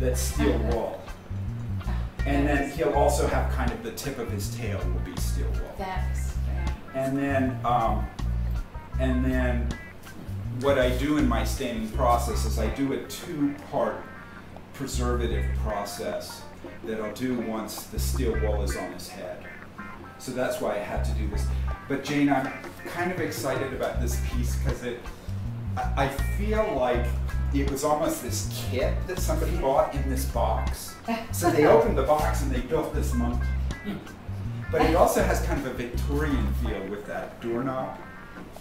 that's steel wool. And then he'll also have kind of the tip of his tail will be steel wool. That's And then, um, and then what I do in my staining process is I do a two-part preservative process that I'll do once the steel wool is on his head. So that's why I had to do this. But Jane, I'm kind of excited about this piece because it, I feel like it was almost this kit that somebody bought in this box. So they opened the box and they built this monkey. But it also has kind of a Victorian feel with that doorknob.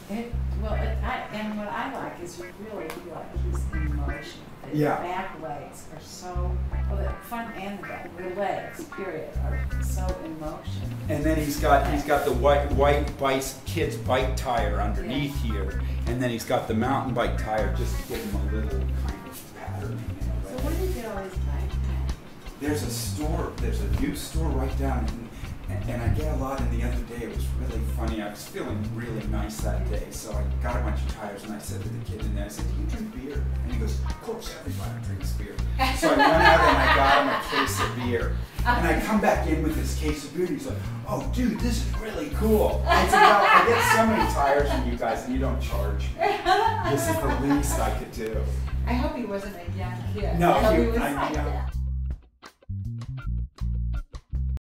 It, well, it, I, and what I like is you really feel like he's in motion. The Yeah. back legs are so, well, the front and the back, the legs, period, are so in motion. And then he's got he's got the white white bike kid's bike tire underneath here, and then he's got the mountain bike tire just to give him a little kind of pattern. So where do you get all these backpacks? There's a store, there's a new store right down, in, and, and I get a lot. And the other day it was really funny. I was feeling really nice that day, so I got a bunch of tires, and I said to the kid in there, I said, "Do you drink beer?" And he goes, "Of course, everybody drinks beer." So I went out beer. And I come back in with this case of beer, and he's like, "Oh, dude, this is really cool." I said, "Well, I get so many tires from you guys, and you don't charge me. This is the least I could do." I hope he wasn't a young kid. No, I hope he- he was I- like yeah.